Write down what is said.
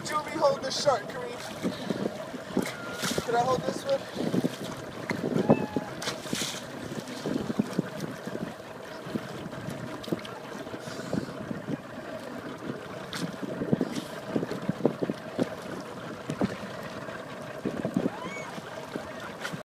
Could you hold the shark, Kareem? Can I hold this one?